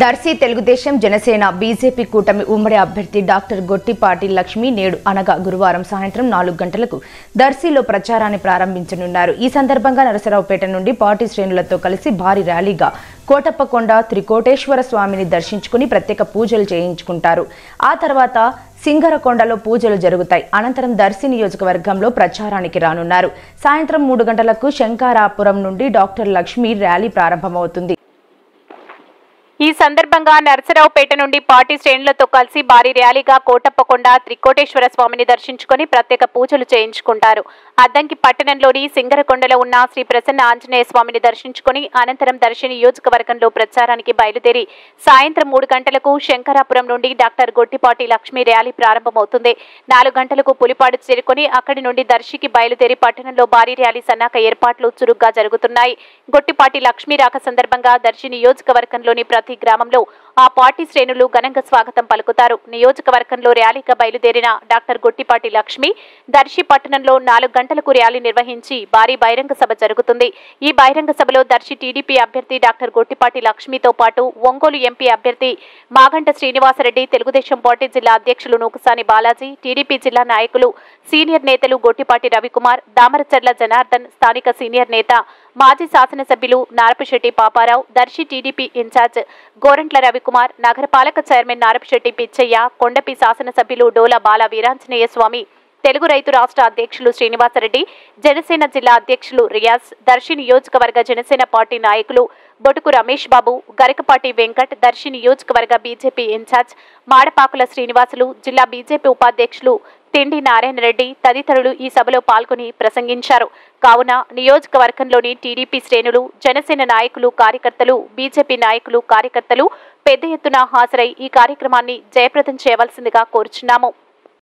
Darsi Telugu Desam Janasena BJP కూటమి ఉమ్మడి అభ్యర్థి డాక్టర్ గొట్టిపాటి లక్ష్మి నేడు అనగా గురువారం సాయంత్రం నాలుగు గంటలకు దర్శిలో ప్రచారాన్ని ప్రారంభించనున్నారు. ఈ సందర్భంగా నరసరావుపేట నుండి పార్టీ శ్రేణులతో కలిసి భారీ ర్యాలీగా కోటప్పకొండ త్రికోటేశ్వర స్వామిని దర్శించుకుని ప్రత్యేక పూజలు చేయించుకుంటారు. ఆ తర్వాత సింగరకొండలో పూజలు జరుగుతాయి. అనంతరం దర్శి నియోజకవర్గంలో ప్రచారానికి రానున్నారు. సాయంత్రం మూడు గంటలకు శంకారాపురం నుండి డాక్టర్ లక్ష్మి ర్యాలీ ప్రారంభమవుతుంది. ఈ సందర్భంగా నరసరావుపేట నుండి పార్టీ శ్రేణులతో కలిసి భారీ ర్యాలీగా కోటప్పకొండ త్రికోటేశ్వర స్వామిని దర్శించుకుని ప్రత్యేక పూజలు చేయించుకుంటారు. అద్దంకి పట్టణంలోని సింగరకొండలో ఉన్న శ్రీ ప్రసన్న ఆంజనేయ స్వామిని దర్శించుకుని అనంతరం దర్శి నియోజకవర్గంలో ప్రచారానికి బయలుదేరి సాయంత్రం మూడు గంటలకు శంకరాపురం నుండి డాక్టర్ గొట్టిపాటి లక్ష్మి ర్యాలీ ప్రారంభమవుతుంది. నాలుగు గంటలకు పులిపాడు చేరుకుని అక్కడి నుండి దర్శికి బయలుదేరి పట్టణంలో భారీ ర్యాలీ సన్నాహక ఏర్పాట్లు చురుగ్గా జరుగుతున్నాయి. గొట్టిపాటి లక్ష్మీ రాక సందర్భంగా దర్శి నియోజకవర్గంలోని ప్రతి గ్రామంలో ఆ పార్టీ శ్రేణులు ఘనంగా స్వాగతం పలుకుతారు. నియోజకవర్గంలో ర్యాలీగా బయలుదేరిన డాక్టర్ గొట్టిపాటి లక్ష్మి దర్శి పట్టణంలో నాలుగు గంటలకు ర్యాలీ నిర్వహించి భారీ బహిరంగ సభ జరుగుతుంది. ఈ బహిరంగ సభలో దర్శి టీడీపీ అభ్యర్థి డాక్టర్ గొట్టిపాటి లక్ష్మితో పాటు ఒంగోలు ఎంపీ అభ్యర్థి మాగంట శ్రీనివాసరెడ్డి తెలుగుదేశం పార్టీ జిల్లా అధ్యక్షులు నూకుసాని బాలాజీ టీడీపీ జిల్లా నాయకులు సీనియర్ నేతలు గొట్టిపాటి రవికుమార్ దామరచర్ల జనార్దన్ స్థానిక సీనియర్ నేత మాజీ శాసనసభ్యులు నారపశెట్టి పాపారావు దర్శి టీడీపీ ఇన్ఛార్జ్ గోరంట్ల రవికుమార్ నగరపాలక చైర్మన్ నారపశెట్టి పిచ్చయ్య కొండపి శాసనసభ్యులు డోలా బాల వీరాంజనేయ స్వామి తెలుగు రైతు రాష్ట్ర అధ్యక్షులు శ్రీనివాసరెడ్డి జనసేన జిల్లా అధ్యక్షులు రియాజ్ దర్శి నియోజకవర్గ జనసేన పార్టీ నాయకులు బొటుకు రమేష్ బాబు గరికపాటి వెంకట్ దర్శి నియోజకవర్గ బీజేపీ ఇన్ఛార్జ్ మాడపాకుల శ్రీనివాసులు జిల్లా బీజేపీ ఉపాధ్యక్షులు తిండి నారాయణ రెడ్డి తదితరులు ఈ సభలో పాల్గొని ప్రసంగించారు. కావున నియోజకవర్గంలోని టీడీపీ శ్రేణులు జనసేన నాయకులు కార్యకర్తలు బీజేపీ నాయకులు కార్యకర్తలు పెద్ద ఎత్తున హాజరై ఈ కార్యక్రమాన్ని జయప్రదం చేయవలసిందిగా కోరుచున్నాము.